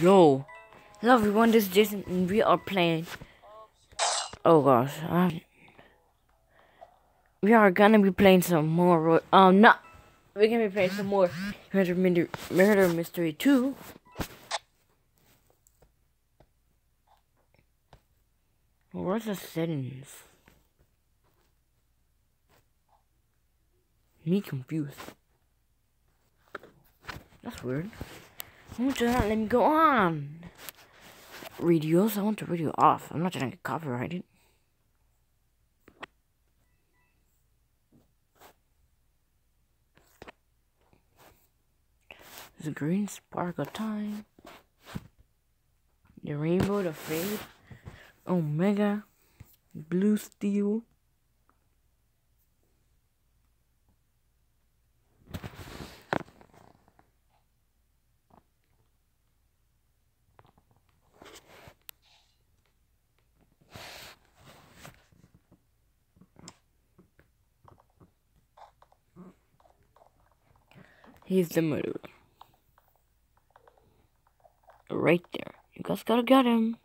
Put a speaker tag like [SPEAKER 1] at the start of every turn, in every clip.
[SPEAKER 1] Yo, hello everyone, this is Jason, and we are playing. Oh gosh, um, we are gonna be playing some more. Um, not. We're gonna be playing some more Murder, Murder, Murder Mystery 2. Where's the settings? Me confused. That's weird. You not let me go on? Radios? I want the radio off. I'm not trying to get copyrighted. The green spark of time. The rainbow, the fade. Omega. Blue steel. He's the murderer. Right there. You guys gotta get him.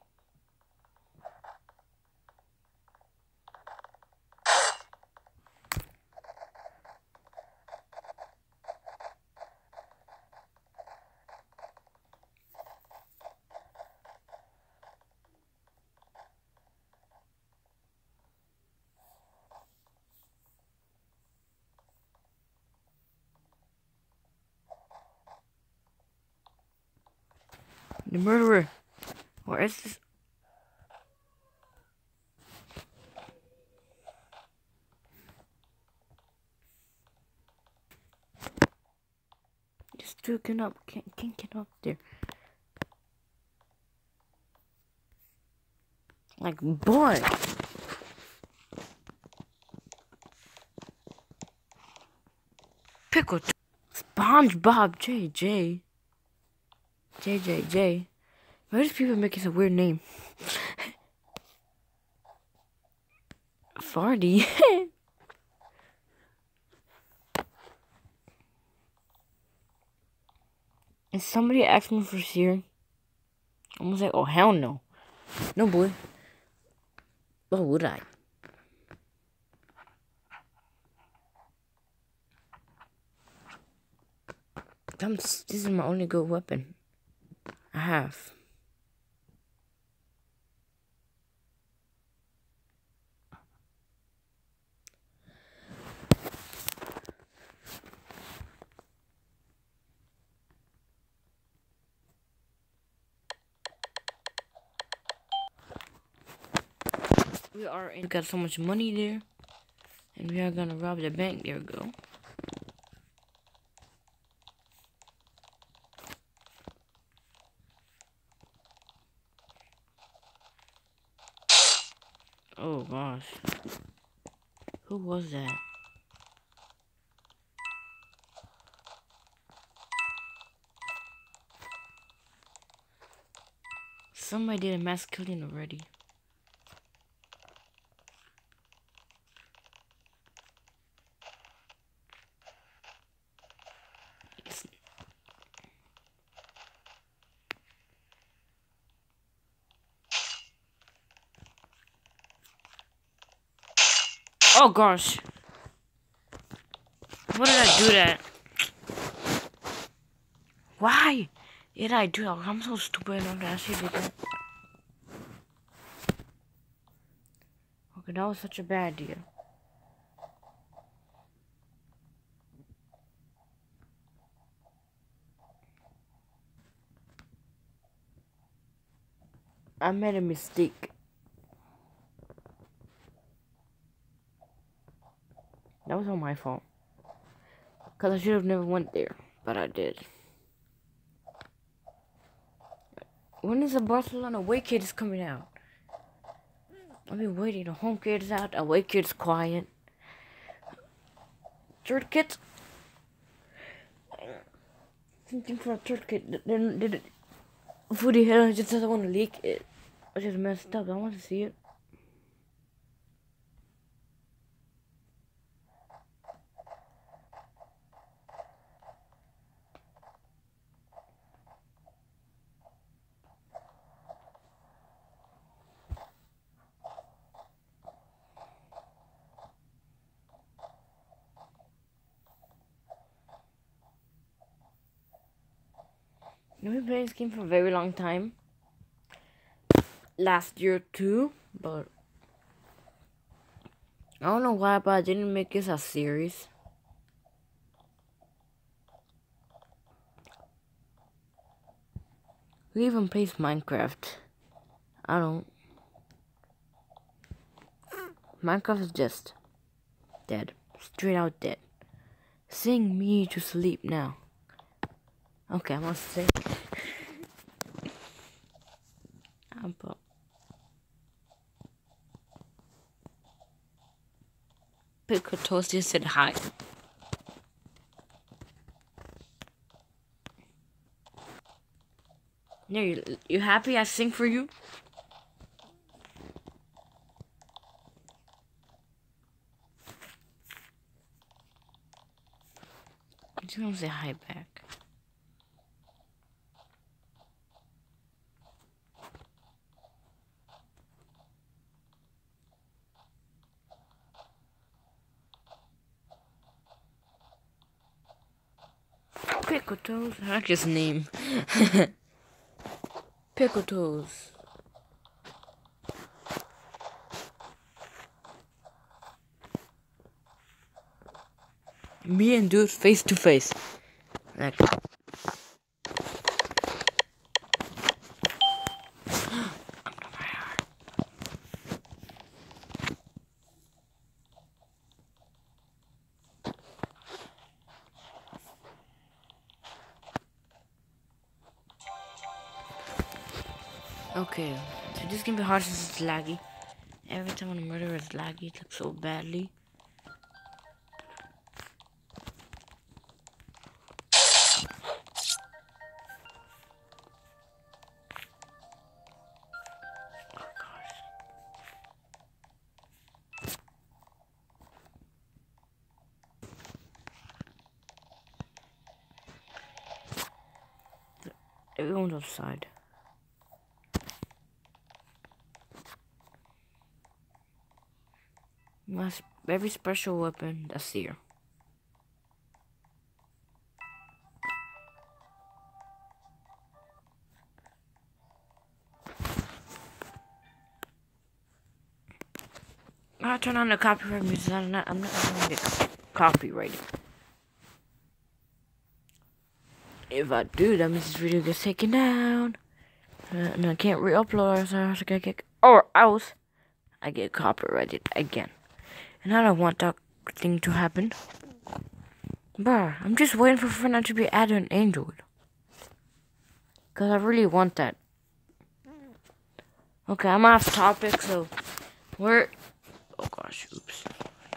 [SPEAKER 1] The murderer. Where is this? Just looking up. Can't, can't get up there. Like, boy. Pickle. SpongeBob JJ. JJJ. Why do people making a weird name? Farty. Is somebody asking for Seer? I was like, oh hell no. No boy. What would I? this is my only good weapon. I have. We are in, got so much money there. And we are gonna rob the bank. There we go. Oh gosh. Who was that? Somebody did a mass killing already. Oh gosh. What did I do that? Why did I do that? I'm so stupid I actually did that. Okay, that was such a bad idea. I made a mistake. That was all my fault. Because I should have never went there. But I did. When is the Barcelona away kid is coming out? I've been waiting. The home kid is out. Away kid's quiet. Third kid. Something for a third kid. Then did it. The hell, I just doesn't want to leak it. I just messed up. I want to see it. I've been this game for a very long time. Last year too, but I don't know why, but I didn't make this a series. Who even plays Minecraft? I don't. Minecraft is just dead. Straight out dead. Sing me to sleep now. Okay, I must say. but Pickle Toast just said hi. Yeah, you, you happy I sing for you? I'm just gonna say hi back. Pickle Toes. I his name. Pickle Toes. Me and dude face to face. Like. Okay, so this can be hard since it's laggy. Every time I murderer is laggy, it looks so badly. Oh, Everyone's outside. Every special weapon that's here. I'll turn on the copyright music. I'm not. I'm not gonna get copyrighted. If I do, that means this video gets taken down, uh, and I can't re-upload. So I have to get, or else I get copyrighted again. And I don't want that thing to happen. Bruh, I'm just waiting for Fortnite to be added on Android. Because I really want that. Okay, I'm off topic, so where... Oh gosh, oops.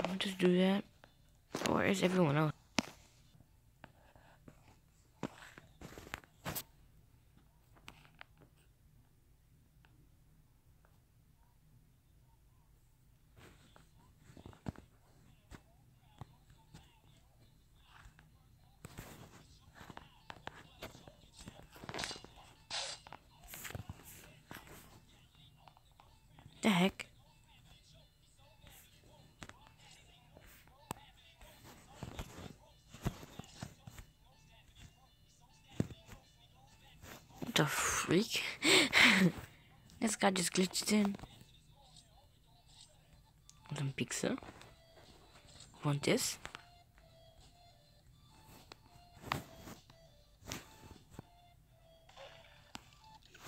[SPEAKER 1] I'll just do that. Where is everyone else? The heck? What the freak? this guy just glitched in. Some pixel. Want this?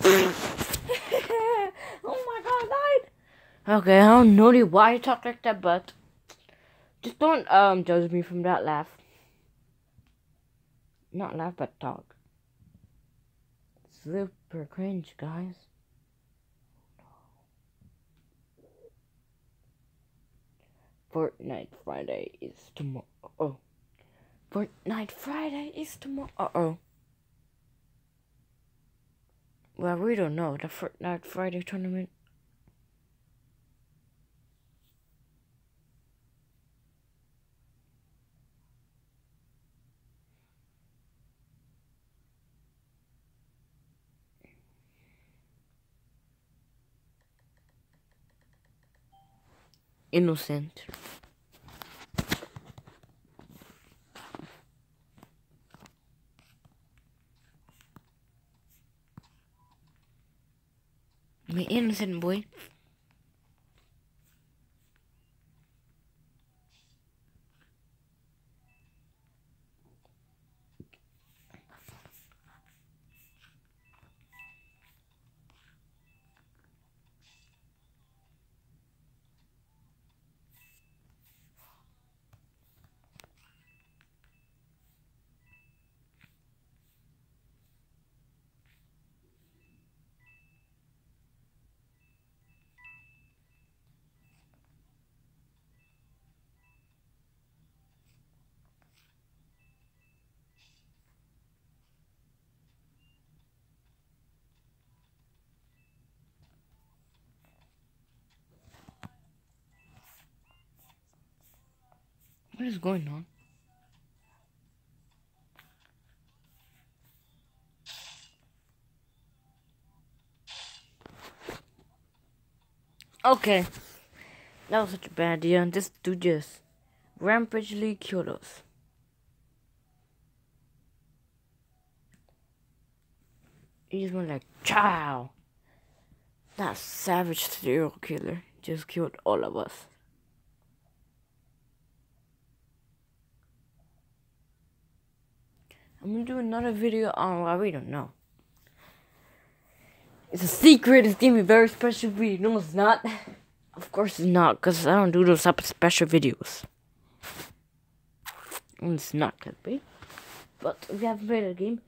[SPEAKER 1] Okay, I don't know why you talk like that, but just don't um judge me from that laugh. Not laugh, but talk. Super cringe, guys. Fortnite Friday is tomorrow. Oh. Fortnite Friday is tomorrow. Uh oh. Well, we don't know. The Fortnite Friday tournament innocent. I'm innocent boy. What is going on? Okay. That was such a bad idea. And this dude just rampagely killed us. He just went like, chow. That savage serial killer just killed all of us. I'm gonna do another video on well, we don't know. It's a secret, it's gonna be a very special video. No, it's not. Of course it's not, because I don't do those type of special videos. It's not gonna be. But we haven't played the game,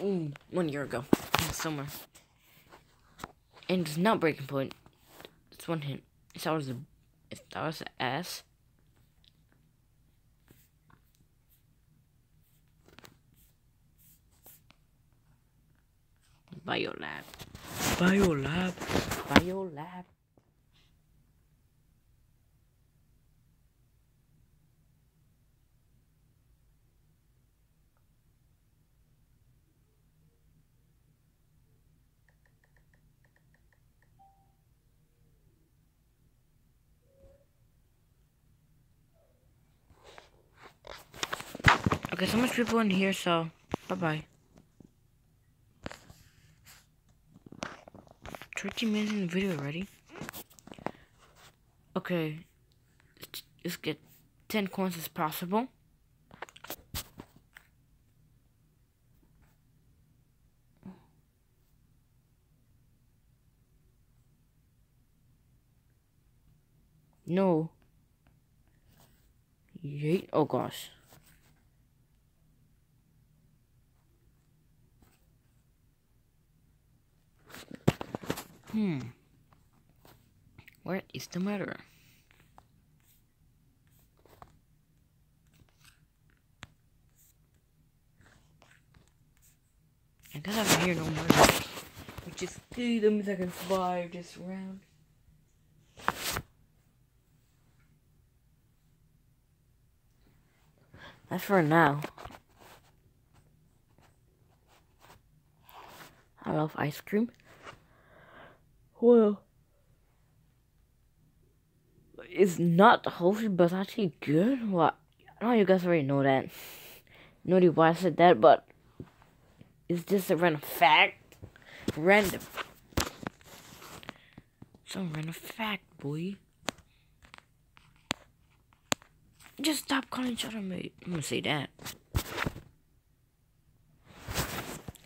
[SPEAKER 1] mm, one year ago, somewhere. And it's not Breaking Point. It's one hint. If that was a, that was an S, Biolab. Biolab. Biolab. Okay, so much people in here, so bye-bye. 13 minutes in the video already. Okay, let's get 10 coins as possible. No. Yeet. Oh gosh. Hmm. Where is the murderer? I guess I don't hear no murder. Which is good. That means I can survive this round. That's for now. I love ice cream. Well, it's not it's actually good. Well, I know you guys already know that. Know why I said that, but it's just a random fact. Random. Some random fact, boy. Just stop calling each other mate. I'm gonna say that.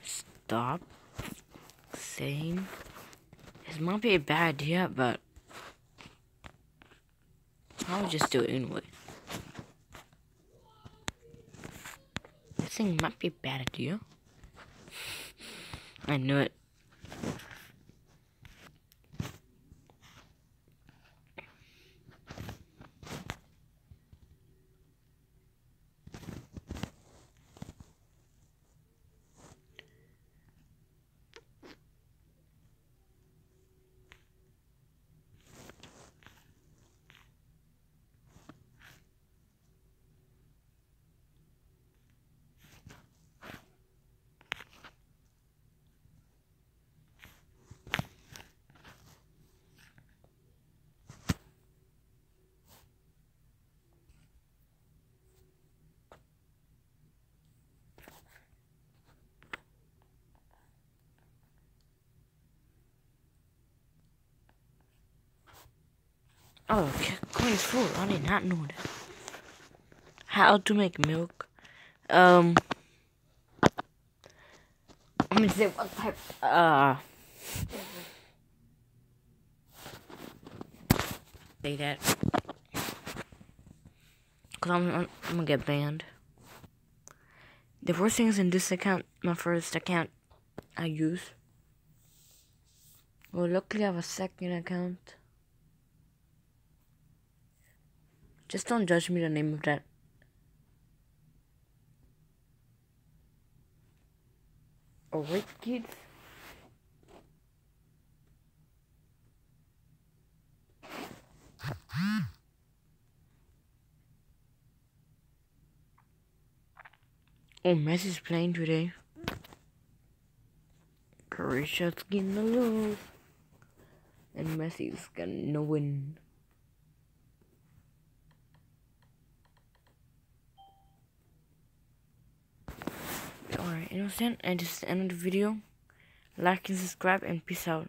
[SPEAKER 1] Stop saying this might be a bad idea, but I'll just do it anyway. This thing might be a bad idea. I knew it. Oh, is full. I did not know that. How to make milk. Um. I'm gonna say what type. Uh. Say that. Cause I'm, I'm, I'm gonna get banned. The first thing is in this account, my first account I use. Well, luckily I have a second account. Just don't judge me the name of that. Alright, kids. Oh, Messi's playing today. Croatia's gonna lose. And Messi's gonna win. Alright, you understand? And this is the end of the video. Like and subscribe and peace out.